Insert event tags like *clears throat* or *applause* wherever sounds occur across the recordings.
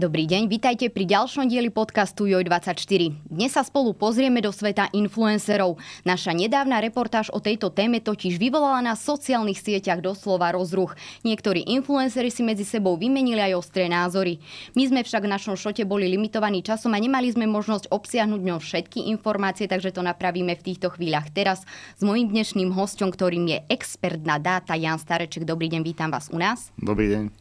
Dobrý deň, vitajte pri ďalšom dieli podcastu Joj24. Dnes sa spolu pozrieme do sveta influencerov. Naša nedávna reportáž o tejto téme totiž vyvolala na sociálnych sieťach doslova rozruch. Niektorí influenceri si medzi sebou vymenili aj ostré názory. My sme však v našom šote boli limitovaní časom a nemali sme možnosť obsiahnuť ňom všetky informácie, takže to napravíme v týchto chvíľach teraz s mojím dnešným hostom, ktorým je expert na dáta Jan Stareček. Dobrý deň, vítam vás u nás. Dobrý deň.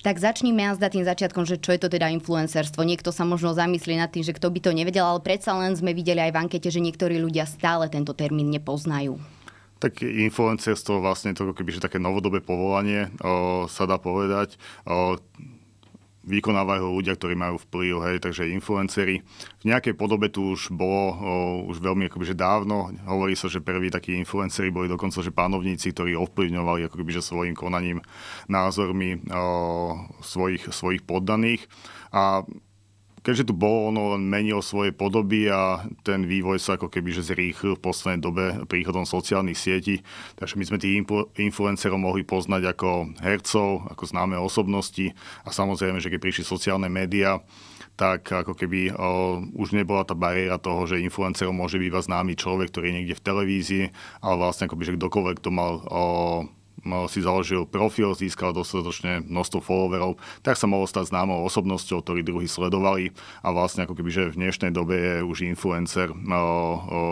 Tak začníme jazda tým začiatkom, že čo je to teda influencerstvo. Niekto sa možno zamyslí nad tým, že kto by to nevedel, ale predsa len sme videli aj v ankete, že niektorí ľudia stále tento termín nepoznajú. Tak influencerstvo vlastne to keby, také novodobé povolanie, o, sa dá povedať. O, vykonávajú ľudia, ktorí majú vplyv, hej, takže influenceri. V nejakej podobe tu už bolo o, už veľmi akoby, že dávno. Hovorí sa, že prví takí influenceri boli dokonca, že pánovníci, ktorí ovplyvňovali akoby, že svojim konaním, názormi o, svojich, svojich poddaných. A keďže tu bolo, ono len menil svoje podoby a ten vývoj sa ako keby že zrýchlil v poslednej dobe príchodom sociálnych sietí, takže my sme tých influencerov mohli poznať ako hercov, ako známe osobnosti. A samozrejme, že keď prišli sociálne médiá, tak ako keby o, už nebola tá bariéra toho, že influencerom môže byť známy človek, ktorý je niekde v televízii, ale vlastne akoby, že kdokoľvek to mal o, si založil profil, získal dostatočne množstvo followerov, tak sa mohol stať známou osobnosťou, ktorý druhý sledovali a vlastne ako keby, že v dnešnej dobe je už influencer o, o,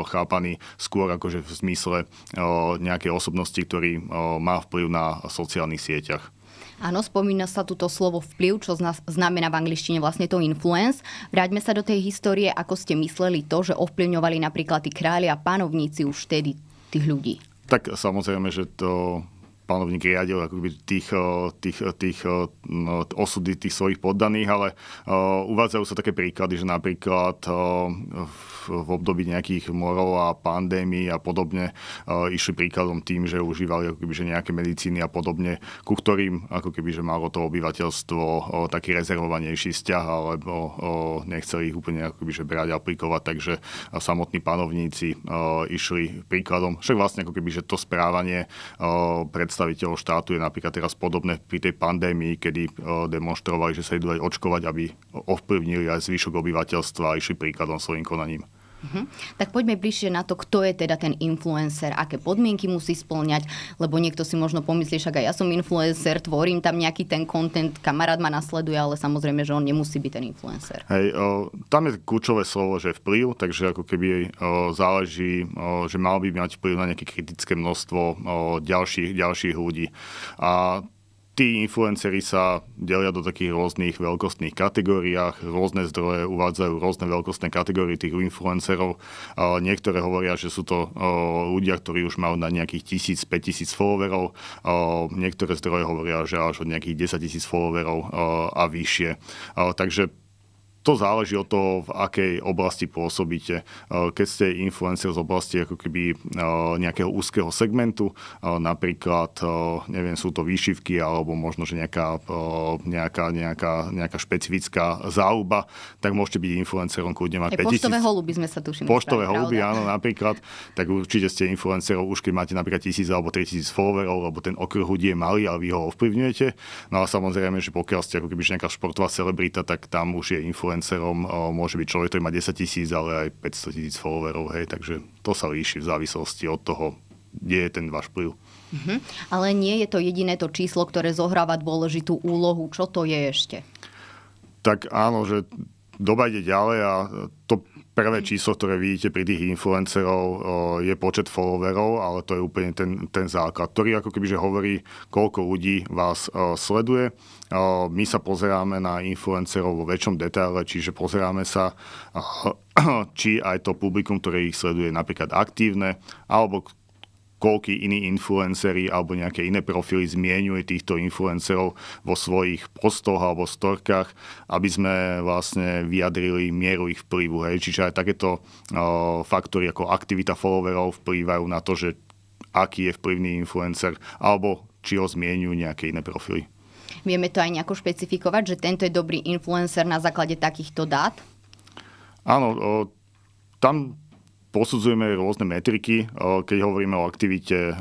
chápaný skôr akože v zmysle o, nejakej osobnosti, ktorý o, má vplyv na sociálnych sieťach. Áno, spomína sa túto slovo vplyv, čo znamená v angličtine vlastne to influence. Vráťme sa do tej histórie, ako ste mysleli to, že ovplyvňovali napríklad tí králi a panovníci už vtedy tých ľudí. Tak samozrejme, že to panovník riadil akoby tých, tých, tých no, osudy tých svojich poddaných, ale uvádzajú sa také príklady, že napríklad v období nejakých morov a pandémií a podobne išli príkladom tým, že užívali ako keby, že nejaké medicíny a podobne, ku ktorým ako keby, že malo to obyvateľstvo taký rezervovanejší vzťah, alebo nechceli ich úplne ako keby, že brať, aplikovať, takže samotní panovníci išli príkladom. Však vlastne ako keby, že to správanie pred predstaviteľov štátu je napríklad teraz podobné pri tej pandémii, kedy e, demonstrovali, že sa idú aj očkovať, aby ovplyvnili aj zvyšok obyvateľstva a išli príkladom svojim konaním. Uh-huh. Tak poďme bližšie na to, kto je teda ten influencer, aké podmienky musí splňať, lebo niekto si možno pomyslí, však aj ja som influencer, tvorím tam nejaký ten content, kamarát ma nasleduje, ale samozrejme, že on nemusí byť ten influencer. Hej, o, tam je kľúčové slovo, že vplyv, takže ako keby o, záleží, o, že mal by mať vplyv na nejaké kritické množstvo o, ďalších, ďalších ľudí. A tí influenceri sa delia do takých rôznych veľkostných kategóriách. Rôzne zdroje uvádzajú rôzne veľkostné kategórie tých influencerov. Niektoré hovoria, že sú to ľudia, ktorí už majú na nejakých 1000, 5000 followerov. Niektoré zdroje hovoria, že až od nejakých 10 tisíc followerov a vyššie. Takže to záleží od toho, v akej oblasti pôsobíte. Eh, keď ste influencer z oblasti ako keby eh, nejakého úzkeho segmentu, eh, napríklad, neviem, sú to výšivky alebo možno, že nejaká, nejaká, nejaká, nejaká špecifická záuba, tak môžete byť influencerom kľudne mať 5000. Poštové holuby sme sa tuším. Poštové holuby, áno, napríklad. Tak určite ste influencerov už keď máte napríklad 1000 alebo 3000 followerov, lebo ten okruh ľudí je malý a vy ho ovplyvňujete. No a samozrejme, že pokiaľ ste ako keby nejaká športová celebrita, tak tam už je influencer influencerom môže byť človek, ktorý má 10 tisíc, ale aj 500 tisíc followerov, hej, takže to sa líši v závislosti od toho, kde je ten váš vplyv. Uh-huh. Ale nie je to jediné to číslo, ktoré zohráva dôležitú úlohu. Čo to je ešte? Tak áno, že doba ide ďalej a to prvé číslo, ktoré vidíte pri tých influencerov, je počet followerov, ale to je úplne ten, ten základ, ktorý ako keby hovorí, koľko ľudí vás sleduje. My sa pozeráme na influencerov vo väčšom detaile, čiže pozeráme sa, *clears throat* či aj to publikum, ktoré ich sleduje, napríklad aktívne, alebo koľky iní influenceri alebo nejaké iné profily zmienuje týchto influencerov vo svojich postoch alebo storkách, aby sme vlastne vyjadrili mieru ich vplyvu. Hej. Čiže aj takéto o, faktory ako aktivita followerov vplývajú na to, že aký je vplyvný influencer alebo či ho zmienujú nejaké iné profily. Vieme to aj nejako špecifikovať, že tento je dobrý influencer na základe takýchto dát? Áno, o, tam posudzujeme rôzne metriky. Keď hovoríme o aktivite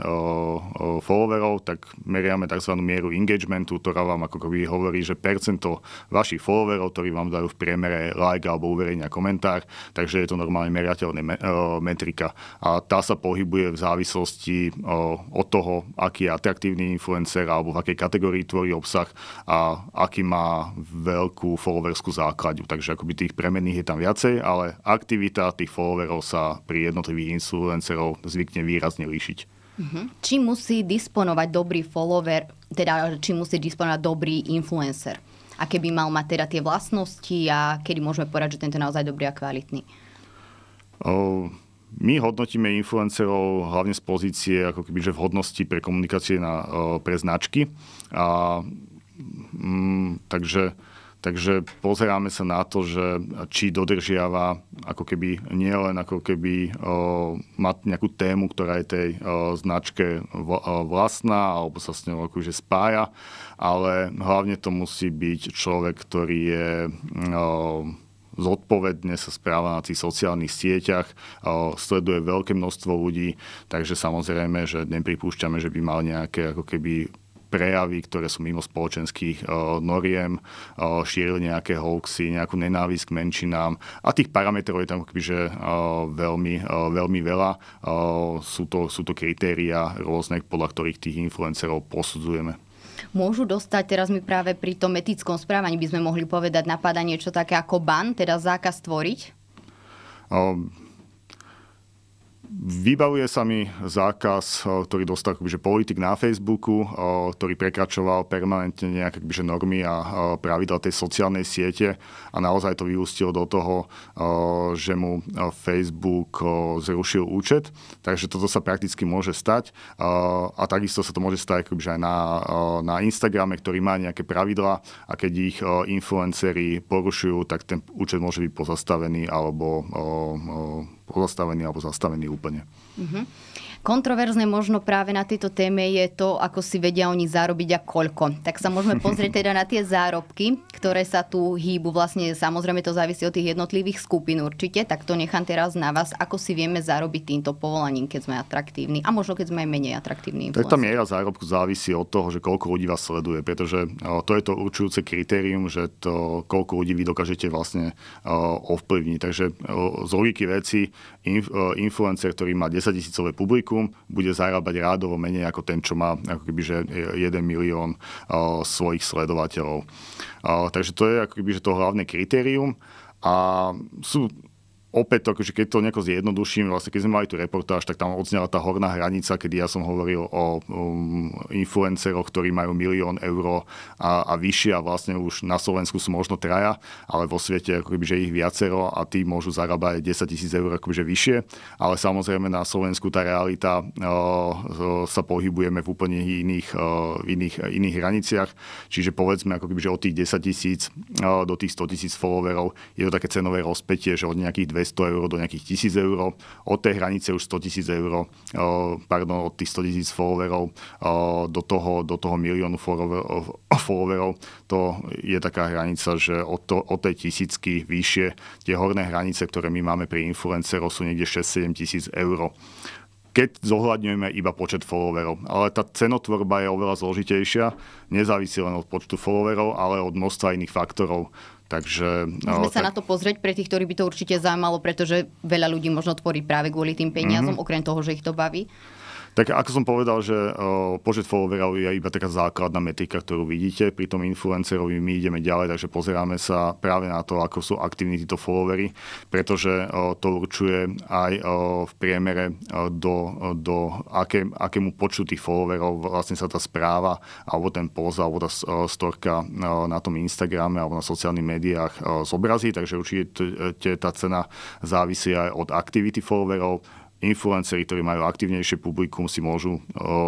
followerov, tak meriame tzv. mieru engagementu, ktorá vám ako keby hovorí, že percento vašich followerov, ktorí vám dajú v priemere like alebo uverejnia komentár, takže je to normálne meriateľná metrika. A tá sa pohybuje v závislosti od toho, aký je atraktívny influencer alebo v akej kategórii tvorí obsah a aký má veľkú followerskú základňu. Takže akoby tých premenných je tam viacej, ale aktivita tých followerov sa pri jednotlivých influencerov zvykne výrazne líšiť. Uh-huh. Či musí disponovať dobrý follower, teda či musí disponovať dobrý influencer? A keby mal mať teda tie vlastnosti a kedy môžeme povedať, že tento je naozaj dobrý a kvalitný? Uh, my hodnotíme influencerov hlavne z pozície ako keby, že vhodnosti pre komunikácie na, pre značky. A, mm, takže Takže pozeráme sa na to, že či dodržiava ako keby nielen ako keby o, mať nejakú tému, ktorá je tej o, značke v, o, vlastná alebo sa s ňou akože spája, ale hlavne to musí byť človek, ktorý je o, zodpovedne sa správa na tých sociálnych sieťach, sleduje veľké množstvo ľudí, takže samozrejme, že nepripúšťame, že by mal nejaké ako keby prejavy, ktoré sú mimo spoločenských uh, noriem, uh, šírili nejaké hoaxy, nejakú nenávisť k menšinám a tých parametrov je tam že uh, veľmi, veľmi veľa. Sú, to, sú to kritéria rôzne, podľa ktorých tých influencerov posudzujeme môžu dostať, teraz mi práve pri tom etickom správaní by sme mohli povedať, napadá niečo také ako ban, teda zákaz tvoriť? Um, Vybavuje sa mi zákaz, ktorý dostal akoby, politik na Facebooku, ktorý prekračoval permanentne nejaké akoby, normy a pravidla tej sociálnej siete a naozaj to vyústilo do toho, že mu Facebook zrušil účet. Takže toto sa prakticky môže stať a takisto sa to môže stať akoby, aj na, na Instagrame, ktorý má nejaké pravidlá a keď ich influenceri porušujú, tak ten účet môže byť pozastavený alebo pozastavený alebo zastavený úplne. Uh-huh. Kontroverzne možno práve na tejto téme je to, ako si vedia oni zarobiť a koľko. Tak sa môžeme *laughs* pozrieť teda na tie zárobky, ktoré sa tu hýbu. Vlastne samozrejme to závisí od tých jednotlivých skupín určite, tak to nechám teraz na vás, ako si vieme zarobiť týmto povolaním, keď sme atraktívni a možno keď sme aj menej atraktívni. Tak tá miera zárobku závisí od toho, že koľko ľudí vás sleduje, pretože to je to určujúce kritérium, že to, koľko ľudí vy dokážete vlastne ovplyvniť. Takže z logiky veci influencer, ktorý má 10 tisícové publikum, publikum bude zarábať rádovo menej ako ten, čo má ako keby, že 1 milión svojich sledovateľov. Takže to je ako keby, že to hlavné kritérium. A sú opäť to, akože keď to nejako zjednoduším, vlastne keď sme mali tú reportáž, tak tam odznela tá horná hranica, kedy ja som hovoril o um, influenceroch, ktorí majú milión eur a, a vyššie a vlastne už na Slovensku sú možno traja, ale vo svete ako keby, že ich viacero a tí môžu zarábať 10 tisíc eur akože vyššie, ale samozrejme na Slovensku tá realita uh, sa pohybujeme v úplne iných, uh, iných, iných hraniciach, čiže povedzme ako keby, že od tých 10 tisíc uh, do tých 100 tisíc followerov je to také cenové rozpetie, že od nejakých 200 eur do nejakých 1000 eur. Od tej hranice už 100 tisíc eur, pardon, od tých 100 tisíc followerov do toho, do toho miliónu followerov, to je taká hranica, že od, to, od tej tisícky vyššie tie horné hranice, ktoré my máme pri influencerov sú niekde 6-7 tisíc eur keď zohľadňujeme iba počet followerov. Ale tá cenotvorba je oveľa zložitejšia, nezávisí len od počtu followerov, ale od množstva iných faktorov. Takže, Môžeme no, sa tak... na to pozrieť pre tých, ktorí by to určite zaujímalo, pretože veľa ľudí možno tvorí práve kvôli tým peniazom, mm-hmm. okrem toho, že ich to baví. Tak ako som povedal, že počet followerov je iba taká základná metrika, ktorú vidíte. Pri tom influencerovi my ideme ďalej, takže pozeráme sa práve na to, ako sú aktívni títo followery, pretože to určuje aj v priemere do, do aké, akému počtu tých followerov vlastne sa tá správa alebo ten post alebo tá storka na tom Instagrame alebo na sociálnych médiách zobrazí, takže určite tá cena závisí aj od aktivity followerov, influenceri, ktorí majú aktívnejšie publikum, si môžu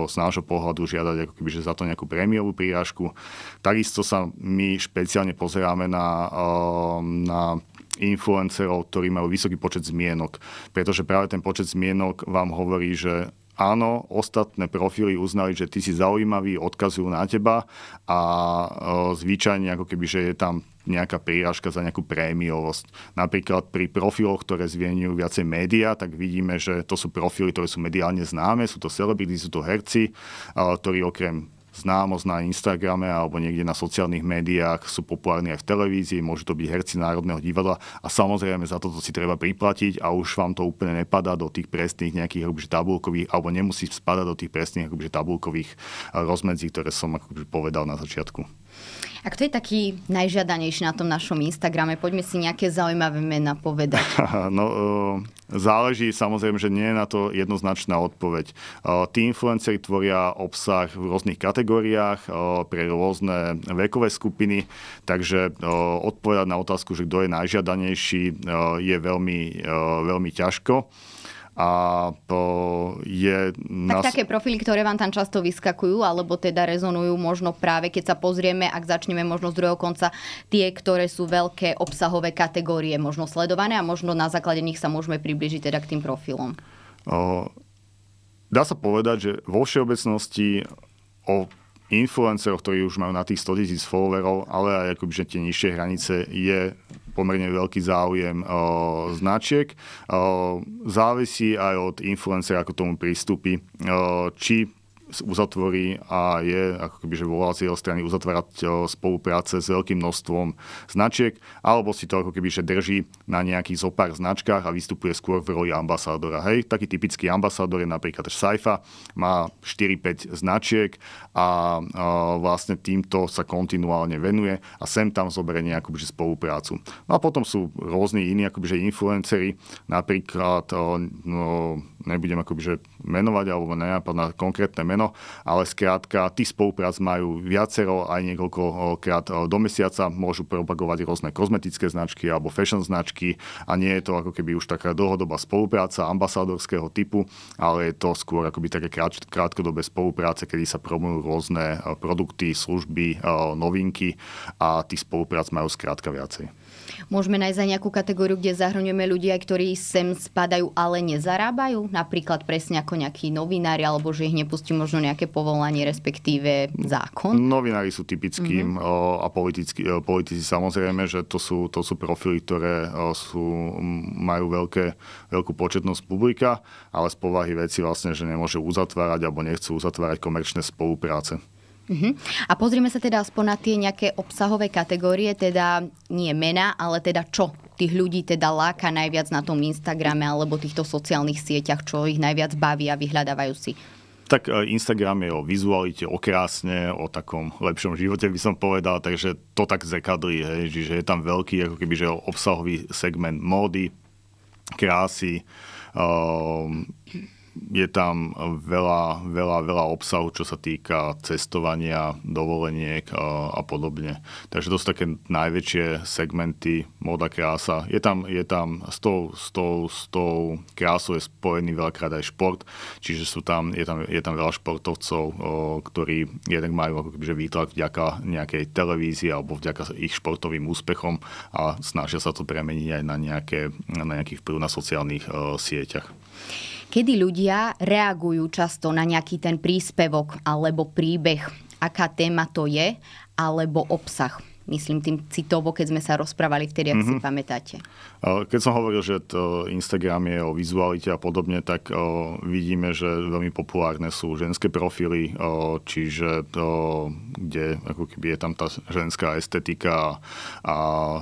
z nášho pohľadu žiadať ako keby, že za to nejakú prémiovú prírážku. Takisto sa my špeciálne pozeráme na, na influencerov, ktorí majú vysoký počet zmienok, pretože práve ten počet zmienok vám hovorí, že áno, ostatné profily uznali, že ty si zaujímavý, odkazujú na teba a o, zvyčajne ako keby, že je tam nejaká príražka za nejakú prémiovosť. Napríklad pri profiloch, ktoré zvieňujú viacej média, tak vidíme, že to sú profily, ktoré sú mediálne známe, sú to celebrity, sú to herci, ktorí okrem známosť na Instagrame alebo niekde na sociálnych médiách, sú populárni aj v televízii, môžu to byť herci Národného divadla a samozrejme za toto si treba priplatiť a už vám to úplne nepadá do tých presných nejakých akoby, tabulkových, alebo nemusí spadať do tých presných akoby, tabulkových rozmedzí, ktoré som akoby, povedal na začiatku. A kto je taký najžiadanejší na tom našom Instagrame? Poďme si nejaké zaujímavé mená povedať. *laughs* no, uh, záleží samozrejme, že nie je na to jednoznačná odpoveď. Uh, tí influenceri tvoria obsah v rôznych kategóriách uh, pre rôzne vekové skupiny, takže odpovedať na otázku, že kto je najžiadanejší, je veľmi, veľmi ťažko a to je... Tak také profily, ktoré vám tam často vyskakujú, alebo teda rezonujú možno práve, keď sa pozrieme, ak začneme možno z druhého konca, tie, ktoré sú veľké obsahové kategórie možno sledované a možno na základe nich sa môžeme približiť teda k tým profilom. O, dá sa povedať, že vo všeobecnosti o influencerov, ktorí už majú na tých 100 tisíc followerov, ale aj akoby, že tie nižšie hranice je pomerne veľký záujem o, značiek. O, závisí aj od influencera, ako tomu prístupí. O, či uzatvorí a je ako keby, že volá jeho strany uzatvárať spolupráce s veľkým množstvom značiek, alebo si to ako keby, že drží na nejakých zopár značkách a vystupuje skôr v roli ambasádora. Hej, taký typický ambasádor je napríklad Saifa, má 4-5 značiek a vlastne týmto sa kontinuálne venuje a sem tam zoberie nejakú že spoluprácu. No a potom sú rôzni iní akoby, že influenceri, napríklad no, nebudem akoby, že menovať alebo nenapadať na konkrétne meno, ale skrátka, tí spoluprác majú viacero, aj niekoľkokrát do mesiaca môžu propagovať rôzne kozmetické značky alebo fashion značky a nie je to ako keby už taká dlhodobá spolupráca ambasádorského typu, ale je to skôr akoby také krátkodobé spolupráce, kedy sa promujú rôzne produkty, služby, novinky a tí spoluprác majú skrátka viacej. Môžeme nájsť aj nejakú kategóriu, kde zahrňujeme ľudia, ktorí sem spadajú, ale nezarábajú? Napríklad presne ako nejakí novinári, alebo že ich nepustí možno nejaké povolanie, respektíve zákon? Novinári sú typickí mm-hmm. a politici, politici samozrejme, že to sú, to sú profily, ktoré sú, majú veľké, veľkú početnosť publika, ale z povahy veci vlastne, že nemôžu uzatvárať alebo nechcú uzatvárať komerčné spolupráce. Uh-huh. A pozrime sa teda aspoň na tie nejaké obsahové kategórie, teda nie mena, ale teda čo tých ľudí teda láka najviac na tom Instagrame alebo týchto sociálnych sieťach, čo ich najviac baví a vyhľadávajú si. Tak e, Instagram je o vizualite, o krásne, o takom lepšom živote by som povedal, takže to tak zrkadlí, hej, že je tam veľký ako keby, že obsahový segment módy, krásy, um, je tam veľa, veľa, veľa obsahu, čo sa týka cestovania, dovoleniek a, a podobne. Takže to sú také najväčšie segmenty moda krása. Je tam, je tam s, tou, s, tou, s tou krásou je spojený veľakrát aj šport, čiže sú tam, je, tam, je tam veľa športovcov, o, ktorí jednak majú ako kebyže výtlak vďaka nejakej televízii alebo vďaka ich športovým úspechom a snažia sa to premeniť aj na, nejaké, na nejaký vplyv na sociálnych o, sieťach kedy ľudia reagujú často na nejaký ten príspevok alebo príbeh, aká téma to je, alebo obsah myslím tým citovo, keď sme sa rozprávali vtedy, ak mm-hmm. si mhm. pamätáte. Keď som hovoril, že to Instagram je o vizualite a podobne, tak o, vidíme, že veľmi populárne sú ženské profily, o, čiže to, kde ako keby je tam tá ženská estetika a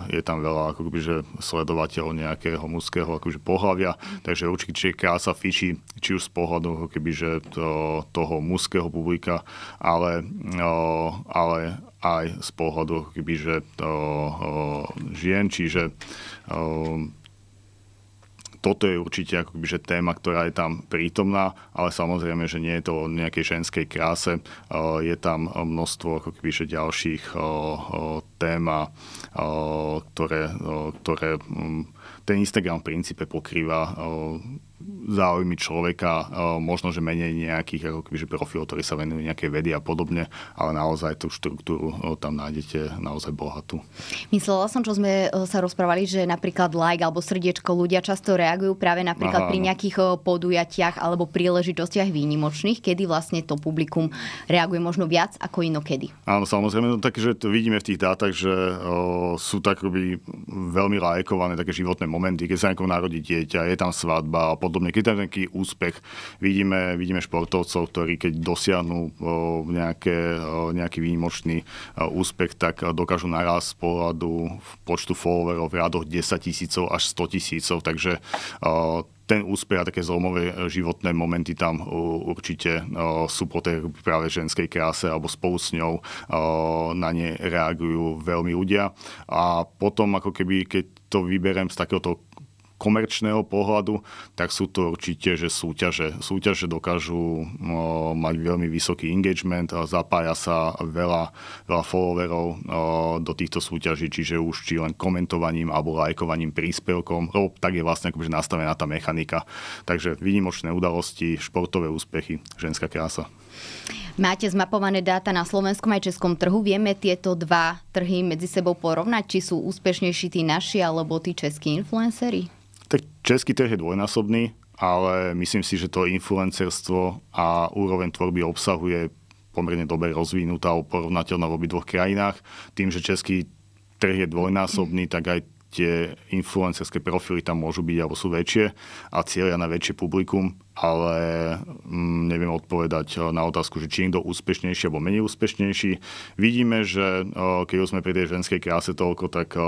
je tam veľa ako keby, že sledovateľov nejakého mužského akože pohľavia, takže určite krása fiči, či už z pohľadu ako keby, že to, toho mužského publika, ale, o, ale aj z pohľadu keby, že to, o, žien, čiže o, toto je určite akoby, že téma, ktorá je tam prítomná, ale samozrejme, že nie je to o nejakej ženskej kráse. Je tam množstvo ako keby, že ďalších tém, ktoré, ktoré ten Instagram v princípe pokrýva záujmy človeka, možno, že menej nejakých ako keby, že profilov, ktorí sa venujú nejaké vedy a podobne, ale naozaj tú štruktúru tam nájdete naozaj bohatú. Myslela som, čo sme sa rozprávali, že napríklad like alebo srdiečko ľudia často reagujú práve napríklad Aha, pri nejakých podujatiach alebo príležitostiach výnimočných, kedy vlastne to publikum reaguje možno viac ako inokedy. Áno, samozrejme, no tak, že to vidíme v tých dátach, že o, sú tak veľmi lajkované také životné momenty, keď sa niekomu narodí dieťa, je tam svadba a podobne. Keď tam nejaký úspech, vidíme, vidíme športovcov, ktorí keď dosiahnu nejaké, nejaký výnimočný úspech, tak dokážu naraz z pohľadu počtu followerov v radoch 10 tisícov až 100 tisícov, takže ten úspech a také zlomové životné momenty tam určite sú po tej práve ženskej kráse alebo spolu s ňou na ne reagujú veľmi ľudia. A potom ako keby, keď to vyberiem z takéhoto komerčného pohľadu, tak sú to určite že súťaže. Súťaže dokážu mať veľmi vysoký engagement, a zapája sa veľa, veľa followerov do týchto súťaží, čiže už či len komentovaním alebo lajkovaním príspevkom, lebo tak je vlastne akože nastavená tá mechanika. Takže výnimočné udalosti, športové úspechy, ženská krása. Máte zmapované dáta na slovenskom aj českom trhu. Vieme tieto dva trhy medzi sebou porovnať? Či sú úspešnejší tí naši alebo tí českí influenceri? Tak český trh je dvojnásobný, ale myslím si, že to influencerstvo a úroveň tvorby obsahuje pomerne dobre rozvinutá a porovnateľná v obidvoch krajinách. Tým, že český trh je dvojnásobný, tak aj tie influencerské profily tam môžu byť alebo sú väčšie a cieľia na väčšie publikum ale mm, neviem odpovedať eh, na otázku, že či je kto úspešnejší alebo menej úspešnejší. Vidíme, že eh, keď už sme pri tej ženskej kráse toľko, tak eh,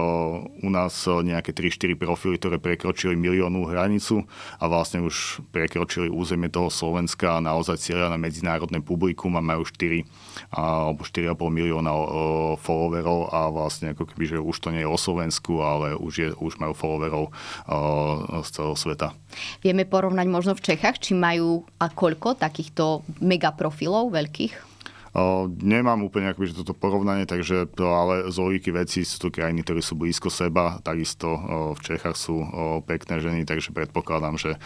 u nás nejaké 3-4 profily, ktoré prekročili miliónu hranicu a vlastne už prekročili územie toho Slovenska a naozaj cieľa na medzinárodné publikum a majú 4 alebo 4,5 milióna followerov a vlastne ako keby, že už to nie je o Slovensku, ale už, je, už majú followerov z celého sveta. Vieme porovnať možno v Čechách, či majú a koľko takýchto megaprofilov veľkých? Nemám úplne akoby, toto porovnanie, takže to, ale z logiky veci sú to krajiny, ktoré sú blízko seba, takisto v Čechách sú pekné ženy, takže predpokladám, že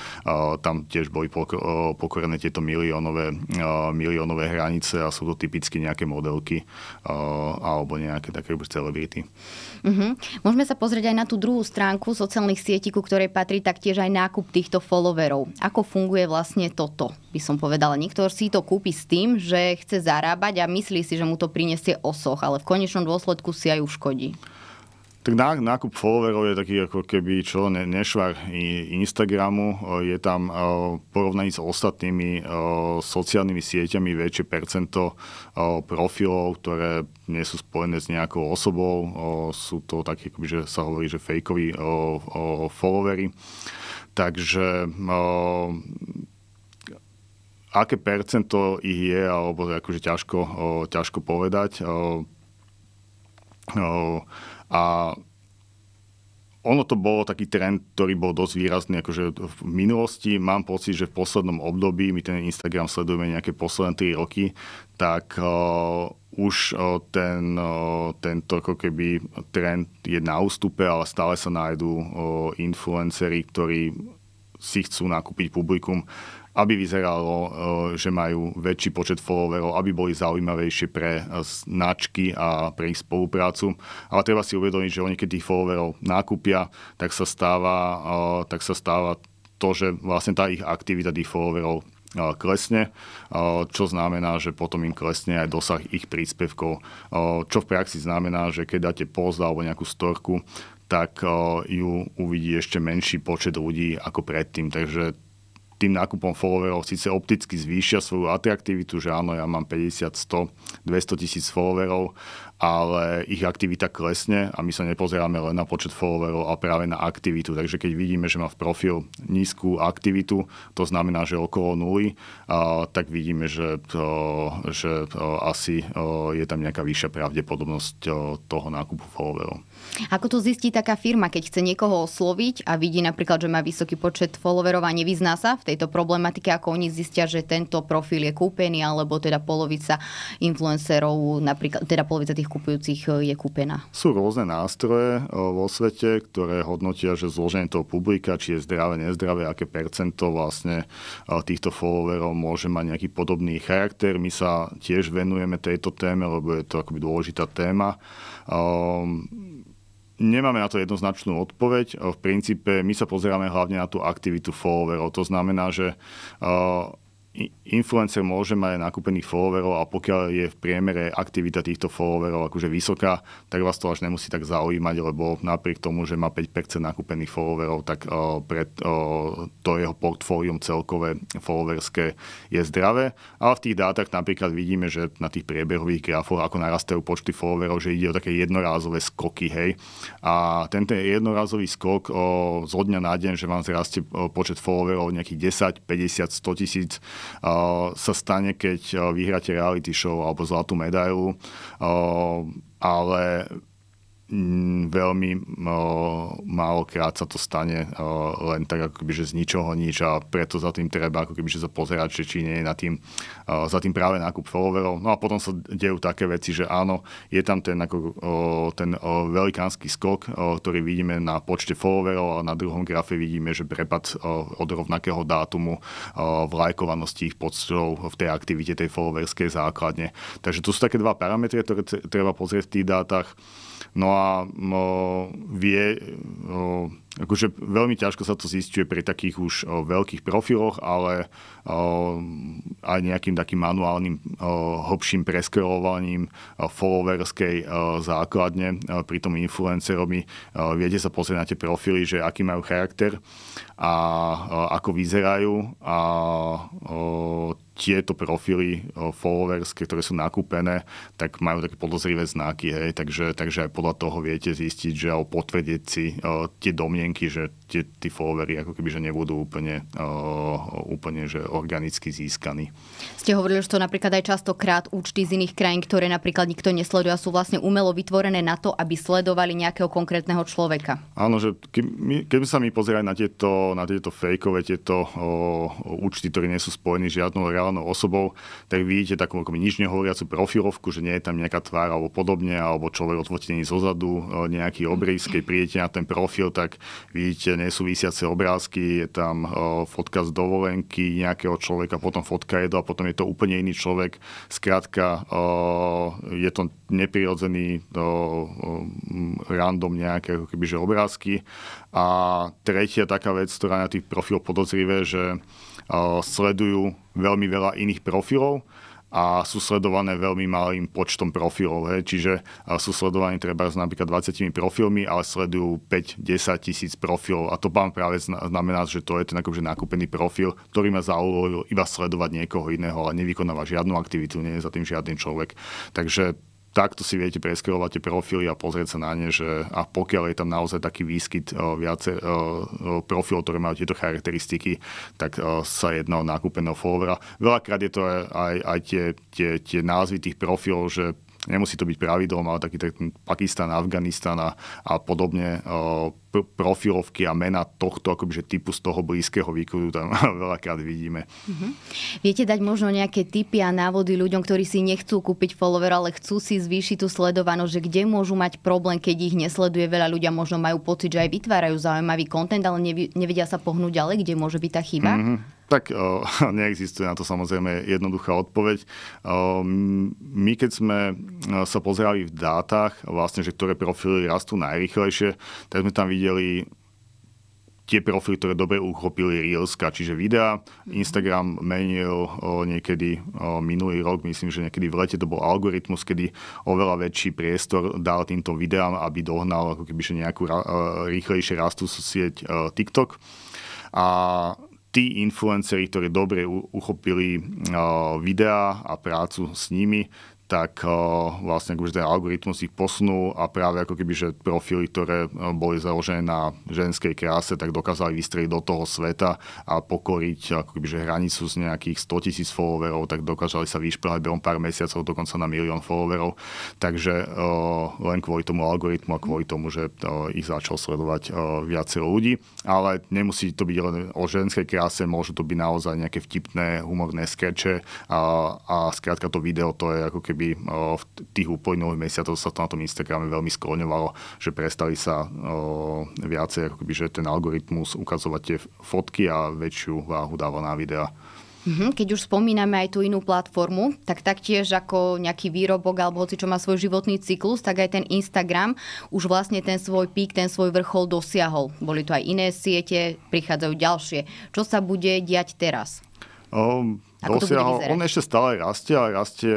tam tiež boli pok- o, pokorené tieto miliónové, miliónové hranice a sú to typicky nejaké modelky alebo nejaké také celebrity. Uh-huh. Môžeme sa pozrieť aj na tú druhú stránku sociálnych sietí, ku ktorej patrí taktiež aj nákup týchto followerov. Ako funguje vlastne toto, by som povedala. Niekto si to kúpi s tým, že chce zarábať a myslí si, že mu to prinesie osoch, ale v konečnom dôsledku si aj uškodí. Tak nákup followerov je taký ako keby čo ne, nešvar Instagramu. Je tam porovnaní s ostatnými sociálnymi sieťami väčšie percento profilov, ktoré nie sú spojené s nejakou osobou. Sú to také, že sa hovorí, že fejkoví followery. Takže aké percento ich je, alebo akože ťažko, ťažko povedať. A ono to bolo taký trend, ktorý bol dosť výrazný akože v minulosti. Mám pocit, že v poslednom období, my ten Instagram sledujeme nejaké posledné 3 roky, tak uh, už uh, ten, uh, tento ako keby trend je na ústupe, ale stále sa nájdú uh, influenceri, ktorí si chcú nakúpiť publikum aby vyzeralo, e, že majú väčší počet followerov, aby boli zaujímavejšie pre e, značky a pre ich spoluprácu. Ale treba si uvedomiť, že oni keď tých followerov nákupia, tak sa stáva, e, tak sa stáva to, že vlastne tá ich aktivita tých followerov klesne, čo znamená, že potom im klesne aj dosah ich príspevkov, čo v praxi znamená, že keď dáte post alebo nejakú storku, tak ju uvidí ešte menší počet ľudí ako predtým. Takže tým nákupom followerov síce opticky zvýšia svoju atraktivitu, že áno, ja mám 50, 100, 200 tisíc followerov, ale ich aktivita klesne a my sa nepozeráme len na počet followerov, ale práve na aktivitu. Takže keď vidíme, že má v profil nízku aktivitu, to znamená, že okolo nuly, tak vidíme, že, to, že to asi je tam nejaká vyššia pravdepodobnosť toho nákupu followerov. Ako to zistí taká firma, keď chce niekoho osloviť a vidí napríklad, že má vysoký počet followerov a nevyzná sa v tejto problematike, ako oni zistia, že tento profil je kúpený, alebo teda polovica influencerov, napríklad, teda polovica tých nakupujúcich je kúpená? Sú rôzne nástroje vo svete, ktoré hodnotia, že zloženie toho publika, či je zdravé, nezdravé, aké percento vlastne týchto followerov môže mať nejaký podobný charakter. My sa tiež venujeme tejto téme, lebo je to akoby dôležitá téma. Um, Nemáme na to jednoznačnú odpoveď. V princípe my sa pozeráme hlavne na tú aktivitu followerov. To znamená, že influencer môže mať nakúpených followerov a pokiaľ je v priemere aktivita týchto followerov akože vysoká, tak vás to až nemusí tak zaujímať, lebo napriek tomu, že má 5% nakúpených followerov, tak uh, pred uh, to jeho portfólium celkové followerské je zdravé. Ale v tých dátach napríklad vidíme, že na tých priebehových grafoch, ako narastajú počty followerov, že ide o také jednorázové skoky, hej. A tento jednorázový skok uh, zo dňa na deň, že vám zrastie počet followerov nejakých 10, 50, 100 tisíc, sa stane, keď vyhráte reality show alebo zlatú medailu, ale veľmi málokrát sa to stane len tak ako keby, že z ničoho nič a preto za tým treba ako keby, sa pozerať, že či nie je na tým, za tým práve nákup followerov. No a potom sa dejú také veci, že áno, je tam ten, ako, ten velikánsky skok, ktorý vidíme na počte followerov a na druhom grafe vidíme, že prepad od rovnakého dátumu v lajkovanosti ich počtov v tej aktivite tej followerskej základne. Takže to sú také dva parametre, ktoré treba pozrieť v tých dátach. No a vie, akože veľmi ťažko sa to zistuje pri takých už veľkých profiloch, ale aj nejakým takým manuálnym hlbším preskrolovaním followerskej základne pri tom influencerovi viete sa pozrieť na tie profily, že aký majú charakter a ako vyzerajú a tieto profily followerské, ktoré sú nakúpené, tak majú také podozrivé znaky, hej, takže, takže aj podľa toho viete zistiť, že alebo potvrdiť si uh, tie domnenky, že tie, tí followery ako keby, že nebudú úplne, uh, úplne že organicky získaní. Ste hovorili, že to napríklad aj častokrát účty z iných krajín, ktoré napríklad nikto nesleduje a sú vlastne umelo vytvorené na to, aby sledovali nejakého konkrétneho človeka. Áno, že keby, keby sa mi pozerali na tieto, na tieto fejkové, tieto uh, účty, ktoré nie sú spojení žiadnou reálnou osobou, tak vidíte takú ako nič nehovoriacu profilovku, že nie je tam nejaká tvár alebo podobne, alebo človek odfotený zozadu, e, nejaký obrys, keď prídete na ten profil, tak vidíte nesúvisiace obrázky, je tam fotka z dovolenky nejakého človeka, potom fotka jedla, potom je to úplne iný človek. Skrátka, je to neprirodzený random nejaké kebyže obrázky. A tretia taká vec, ktorá na tých profiloch podozrivé, že sledujú veľmi veľa iných profilov a sú sledované veľmi malým počtom profilov. Hej. Čiže sú sledovaní treba napríklad 20 profilmi, ale sledujú 5-10 tisíc profilov a to vám práve znamená, že to je ten akože nakúpený profil, ktorý má za iba sledovať niekoho iného, ale nevykonáva žiadnu aktivitu, nie je za tým žiadny človek. Takže takto si viete preskrovať tie profily a pozrieť sa na ne, že a pokiaľ je tam naozaj taký výskyt uh, viacej uh, profilov, ktoré majú tieto charakteristiky, tak uh, sa jedná o nakúpeného followera. Veľakrát je to aj, aj tie, tie, tie názvy tých profilov, že nemusí to byť pravidlom, ale taký ten Pakistan, Afganistan a, a podobne pr- profilovky a mena tohto akoby, typu z toho blízkeho výkudu tam *laughs* veľakrát vidíme. Mm-hmm. Viete dať možno nejaké tipy a návody ľuďom, ktorí si nechcú kúpiť follower, ale chcú si zvýšiť tú sledovanosť, že kde môžu mať problém, keď ich nesleduje veľa ľudia, možno majú pocit, že aj vytvárajú zaujímavý kontent, ale nevedia sa pohnúť ďalej, kde môže byť tá chyba? Mm-hmm. Tak o, *laughs* neexistuje na to samozrejme jednoduchá odpoveď. O, my keď sme sa pozerali v dátach, vlastne, že ktoré profily rastú najrychlejšie, tak sme tam videli tie profily, ktoré dobre uchopili Reelska, čiže videa. Mhm. Instagram menil o, niekedy o, minulý rok, myslím, že niekedy v lete to bol algoritmus, kedy oveľa väčší priestor dal týmto videám, aby dohnal ako keby nejakú ra, rýchlejšie rastú sieť o, TikTok. A tí influenceri, ktorí dobre uchopili videá a prácu s nimi, tak vlastne akože ten algoritmus ich posunul a práve ako keby, že profily, ktoré boli založené na ženskej kráse, tak dokázali vystrieť do toho sveta a pokoriť ako keby, že hranicu z nejakých 100 tisíc followerov, tak dokázali sa vyšplhať behom pár mesiacov dokonca na milión followerov. Takže len kvôli tomu algoritmu a kvôli tomu, že ich začal sledovať viacero ľudí. Ale nemusí to byť len o ženskej kráse, môžu to byť naozaj nejaké vtipné, humorné skeče a, a skrátka to video to je ako keby keby v tých uplynulých mesiacoch sa to na tom Instagrame veľmi skloňovalo, že prestali sa viacej, ako keby, že ten algoritmus ukazovať tie fotky a väčšiu váhu dáva na videa. Mhm, keď už spomíname aj tú inú platformu, tak taktiež ako nejaký výrobok alebo hoci čo má svoj životný cyklus, tak aj ten Instagram už vlastne ten svoj pík, ten svoj vrchol dosiahol. Boli to aj iné siete, prichádzajú ďalšie. Čo sa bude diať teraz? Um, dosiahol, on ešte stále rastie, ale rastie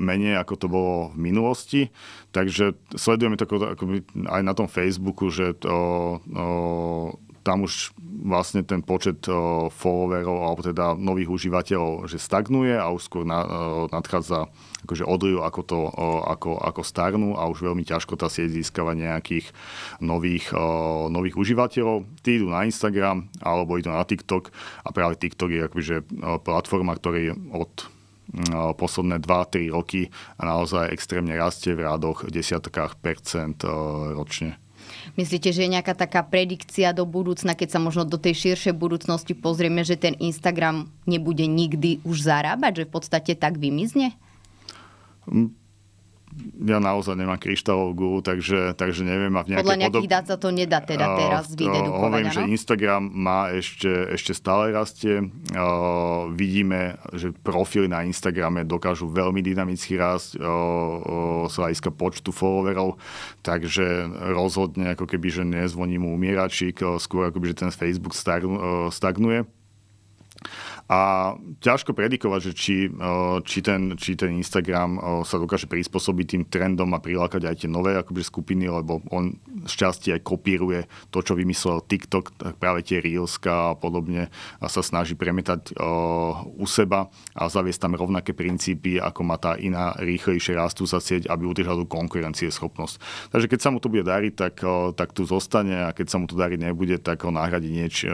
menej, ako to bolo v minulosti. Takže sledujeme to ako, ako aj na tom Facebooku, že to, o, tam už vlastne ten počet followerov alebo teda nových užívateľov že stagnuje a už skôr na, nadchádza akože odliv, ako, to, ako, ako starnú a už veľmi ťažko tá sieť získava nejakých nových, nových užívateľov. Tí idú na Instagram alebo idú na TikTok a práve TikTok je akože platforma, ktorý od posledné 2-3 roky naozaj extrémne rastie v rádoch desiatkách percent ročne. Myslíte, že je nejaká taká predikcia do budúcna, keď sa možno do tej širšej budúcnosti pozrieme, že ten Instagram nebude nikdy už zarábať, že v podstate tak vymizne? Ja naozaj nemám kryštálovú gulu, takže, takže neviem. A v Podľa nejakých podob... dát sa to nedá teda teraz vydedukovať, Hovorím, že Instagram má ešte, ešte stále rastie. Uh, vidíme, že profily na Instagrame dokážu veľmi dynamicky rásť uh, uh, z hľadiska počtu followerov, takže rozhodne ako keby, že nezvoní mu umieračík, uh, skôr ako by, že ten Facebook stagnuje. A ťažko predikovať, že či, či, ten, či ten Instagram sa dokáže prispôsobiť tým trendom a prilákať aj tie nové akoby skupiny, lebo on šťastie aj kopíruje to, čo vymyslel TikTok, tak práve tie Reelska a podobne a sa snaží premietať u seba a zaviesť tam rovnaké princípy, ako má tá iná rýchlejšie rastúca sieť, aby udržal tú konkurencieschopnosť. Takže keď sa mu to bude dariť, tak, tak tu zostane a keď sa mu to dariť nebude, tak ho nahradí nieč,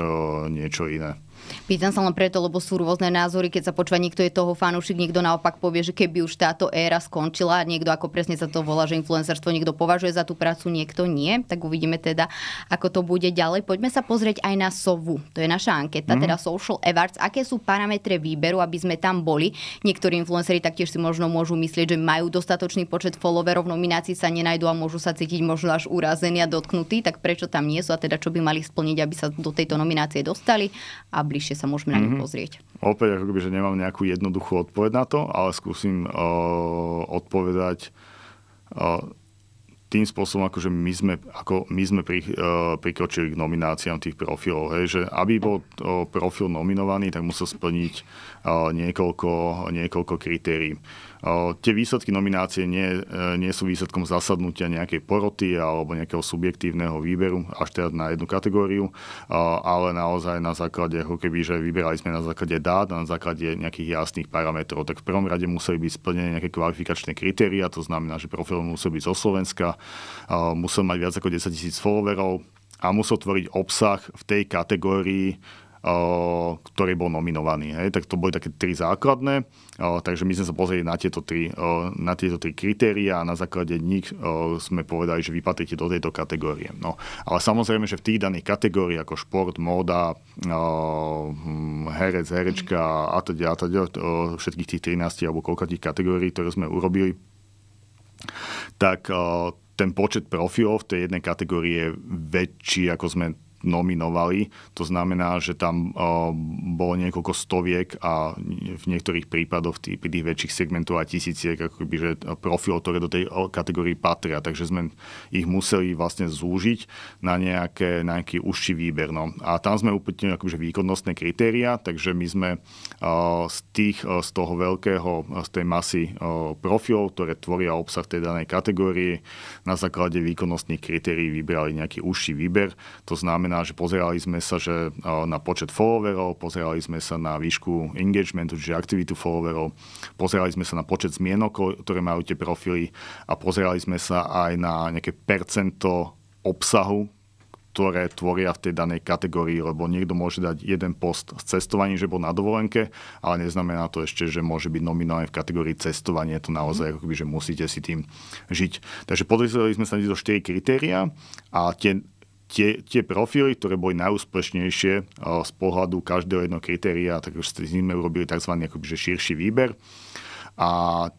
niečo iné. Pýtam sa len preto, lebo sú rôzne názory, keď sa počúva, niekto je toho fanúšik, niekto naopak povie, že keby už táto éra skončila, niekto ako presne sa to volá, že influencerstvo niekto považuje za tú prácu, niekto nie, tak uvidíme teda, ako to bude ďalej. Poďme sa pozrieť aj na SOVu. To je naša anketa, mm. teda Social Awards. Aké sú parametre výberu, aby sme tam boli? Niektorí influenceri taktiež si možno môžu myslieť, že majú dostatočný počet followerov, nominácií sa nenajdu a môžu sa cítiť možno až urazení a dotknutí, tak prečo tam nie sú a teda čo by mali splniť, aby sa do tejto nominácie dostali a bližšie sa môžeme na ňu mm-hmm. pozrieť. Opäť, ako by, že nemám nejakú jednoduchú odpoveď na to, ale skúsim uh, odpovedať uh, tým spôsobom, ako že my sme, ako my sme pri, uh, prikročili k nomináciám tých profilov. Hej, že aby bol uh, profil nominovaný, tak musel splniť uh, niekoľko, niekoľko kritérií. Tie výsledky nominácie nie, e, nie sú výsledkom zasadnutia nejakej poroty alebo nejakého subjektívneho výberu, až teda na jednu kategóriu, ale naozaj na základe, ako keby, že vyberali sme na základe dát a na základe nejakých jasných parametrov. Tak v prvom rade museli byť splnené nejaké kvalifikačné kritéria, to znamená, že profil musel byť zo Slovenska, musel mať viac ako 10 tisíc followerov a musel tvoriť obsah v tej kategórii, ktorý bol nominovaný. Hej. Tak to boli také tri základné, takže my sme sa pozreli na tieto tri, na tieto tri kritéria a na základe nich sme povedali, že vypatríte do tejto kategórie. No, ale samozrejme, že v tých daných kategóriách ako šport, móda, hm, herec, herečka a teda, a teda všetkých tých 13 alebo koľko tých kategórií, ktoré sme urobili, tak ten počet profilov v tej jednej kategórii je väčší, ako sme nominovali. To znamená, že tam uh, bolo niekoľko stoviek a v niektorých prípadoch tých, tých väčších segmentov aj tisíciek akoby, že profilov, ktoré do tej kategórii patria. Takže sme ich museli vlastne zúžiť na, nejaké, nejaký užší výber. No. A tam sme uplatnili akoby, výkonnostné kritéria, takže my sme z, tých, z toho veľkého, z tej masy profilov, ktoré tvoria obsah tej danej kategórie, na základe výkonnostných kritérií vybrali nejaký užší výber. To znamená, znamená, že pozerali sme sa že na počet followerov, pozerali sme sa na výšku engagementu, čiže aktivitu followerov, pozerali sme sa na počet zmienok, ktoré majú tie profily a pozerali sme sa aj na nejaké percento obsahu, ktoré tvoria v tej danej kategórii, lebo niekto môže dať jeden post s cestovaním, že bol na dovolenke, ale neznamená to ešte, že môže byť nominálne v kategórii cestovanie. To naozaj, ako keby, že musíte si tým žiť. Takže podozreli sme sa tieto 4 kritéria a tie tie, tie profily, ktoré boli najúspešnejšie z pohľadu každého jedného kritéria, tak už s nimi urobili tzv. Akoby, širší výber. A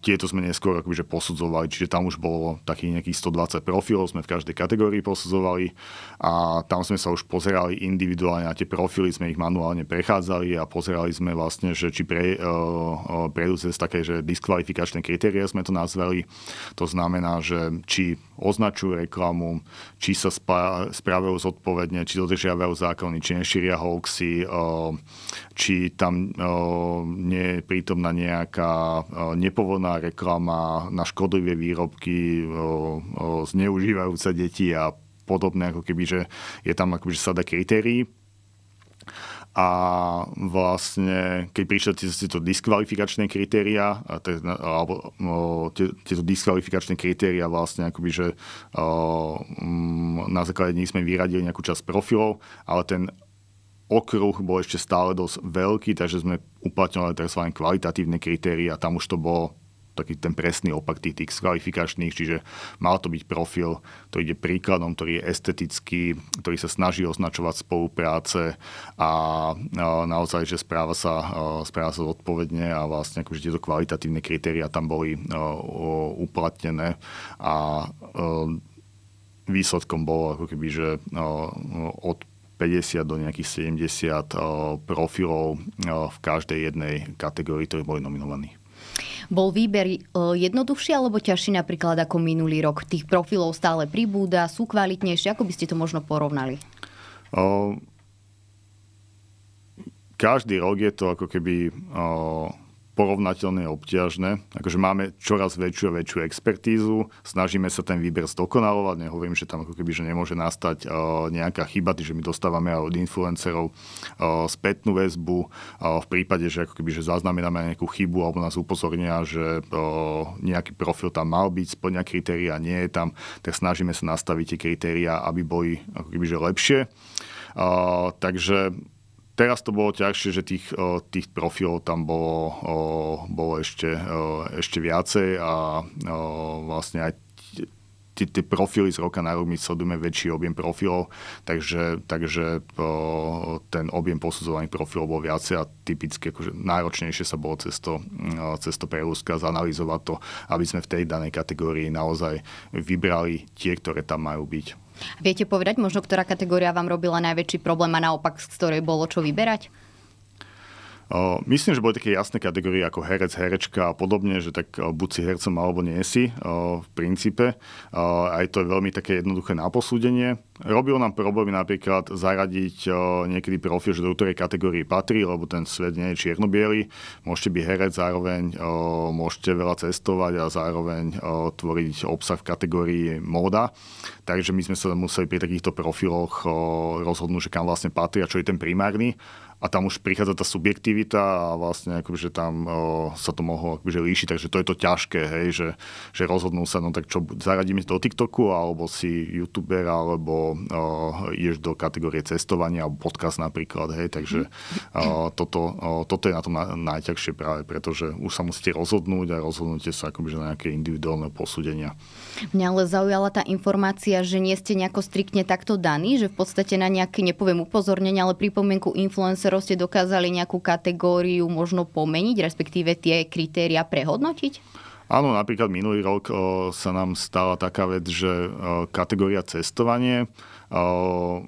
tieto sme neskôr akoby, že posudzovali, čiže tam už bolo takých nejakých 120 profilov, sme v každej kategórii posudzovali a tam sme sa už pozerali individuálne na tie profily, sme ich manuálne prechádzali a pozerali sme vlastne, že či pre, uh, prejdú cez také, že diskvalifikačné kritéria sme to nazvali. To znamená, že či označujú reklamu, či sa správajú zodpovedne, či dodržiavajú zákony, či nešíria hoaxy, uh, či tam uh, nie je prítomná nejaká nepovodná reklama na škodlivé výrobky, zneužívajúce deti a podobné, ako keby, že je tam že sada kritérií. A vlastne, keď prišli tieto diskvalifikačné kritéria, alebo tieto diskvalifikačné kritéria vlastne akoby, že na základe nich sme vyradili nejakú časť profilov, ale ten okruh bol ešte stále dosť veľký, takže sme uplatňovali tzv. kvalitatívne kritéria. Tam už to bolo taký ten presný opak tých, tých kvalifikačných, čiže mal to byť profil, ktorý ide príkladom, ktorý je estetický, ktorý sa snaží označovať spolupráce a, naozaj, že správa sa, správa sa zodpovedne a vlastne akože tieto kvalitatívne kritéria tam boli uplatnené a výsledkom bolo ako keby, že od 50 do nejakých 70 profilov v každej jednej kategórii, ktorí boli nominovaní. Bol výber jednoduchší alebo ťažší napríklad ako minulý rok? Tých profilov stále pribúda, sú kvalitnejšie. Ako by ste to možno porovnali? O, každý rok je to ako keby o, porovnateľne obťažné. Akože máme čoraz väčšiu a väčšiu expertízu, snažíme sa ten výber zdokonalovať, nehovorím, že tam ako keby že nemôže nastať uh, nejaká chyba, že my dostávame od influencerov uh, spätnú väzbu uh, v prípade, že ako keby že zaznamenáme nejakú chybu alebo nás upozornia, že nejaký profil tam mal byť, splňa kritéria, nie je tam, tak snažíme sa nastaviť tie kritéria, aby boli ako keby že lepšie. Takže Teraz to bolo ťažšie, že tých, tých profilov tam bolo, bolo ešte, ešte viacej a vlastne aj tie profily z roka na rok my sledujeme väčší objem profilov, takže, takže ten objem posudzovaných profilov bol viacej a typicky akože náročnejšie sa bolo cez to, cez to prelúska zanalizovať to, aby sme v tej danej kategórii naozaj vybrali tie, ktoré tam majú byť. Viete povedať možno, ktorá kategória vám robila najväčší problém a naopak, z ktorej bolo čo vyberať? Myslím, že boli také jasné kategórie ako herec, herečka a podobne, že tak buď si hercom alebo nie si v princípe. Aj to je veľmi také jednoduché na posúdenie. Robilo nám problémy napríklad zaradiť niekedy profil, že do ktorej kategórii patrí, lebo ten svet nie je čierno Môžete byť herec, zároveň môžete veľa cestovať a zároveň tvoriť obsah v kategórii móda. Takže my sme sa museli pri takýchto profiloch rozhodnúť, že kam vlastne patrí a čo je ten primárny a tam už prichádza tá subjektivita a vlastne akože tam o, sa to mohlo akože líšiť, takže to je to ťažké, hej, že, že rozhodnú sa, no tak čo, zaradíme do TikToku, alebo si youtuber, alebo o, ideš do kategórie cestovania, alebo podcast napríklad, hej, takže o, toto, o, toto je na tom na, najťažšie práve, pretože už sa musíte rozhodnúť a rozhodnúte sa akoby, že na nejaké individuálne posúdenia. Mňa ale zaujala tá informácia, že nie ste nejako striktne takto daní, že v podstate na nejaké, nepoviem upozornenie, ale pripomienku influencer viacerou ste dokázali nejakú kategóriu možno pomeniť, respektíve tie kritéria prehodnotiť? Áno, napríklad minulý rok o, sa nám stala taká vec, že o, kategória cestovanie, o,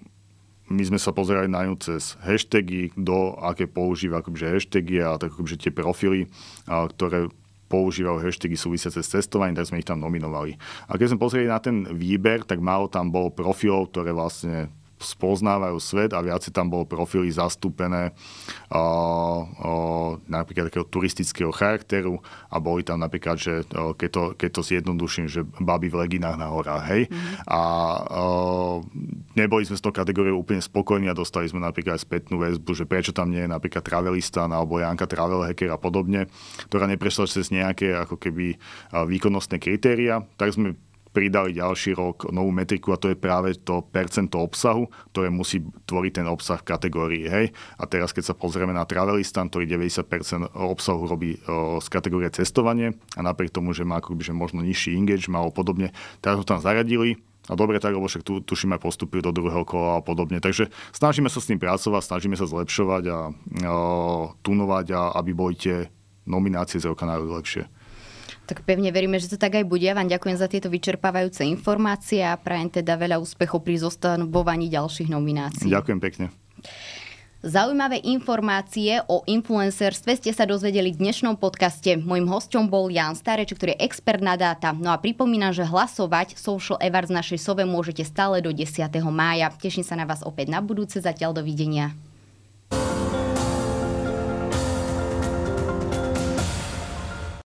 my sme sa pozerali na ňu cez hashtagy, kto aké používa akože hashtagy a tak akože tie profily, a, ktoré používajú hashtagy súvisiace s cestovaním, tak sme ich tam nominovali. A keď sme pozreli na ten výber, tak málo tam bolo profilov, ktoré vlastne spoznávajú svet a viacej tam bolo profily zastúpené o, o, napríklad takého turistického charakteru a boli tam napríklad, že o, keď, to, keď to zjednoduším, že baby v leginách na horách, hej. Mm-hmm. A o, neboli sme s tou kategóriou úplne spokojní a dostali sme napríklad aj spätnú väzbu, že prečo tam nie je napríklad travelista alebo Janka travel hacker a podobne, ktorá neprešla cez nejaké ako keby výkonnostné kritéria, tak sme pridali ďalší rok novú metriku a to je práve to percento obsahu, ktoré musí tvoriť ten obsah v kategórii. Hej? A teraz, keď sa pozrieme na Travelistan, ktorý 90% obsahu robí o, z kategórie cestovanie a napriek tomu, že má akoby, že možno nižší engagement alebo podobne, teraz ho tam zaradili, a dobre tak, lebo však tu, tuším aj postupil do druhého kola a podobne. Takže snažíme sa s tým pracovať, snažíme sa zlepšovať a o, tunovať, a aby boli tie nominácie z roka najlepšie. Tak pevne veríme, že to tak aj bude. Ja vám ďakujem za tieto vyčerpávajúce informácie a prajem teda veľa úspechov pri zostanovaní ďalších nominácií. Ďakujem pekne. Zaujímavé informácie o influencerstve ste sa dozvedeli v dnešnom podcaste. Mojím hostom bol Jan Stareč, ktorý je expert na dáta. No a pripomínam, že hlasovať Social Awards našej Sove môžete stále do 10. mája. Teším sa na vás opäť na budúce. Zatiaľ dovidenia.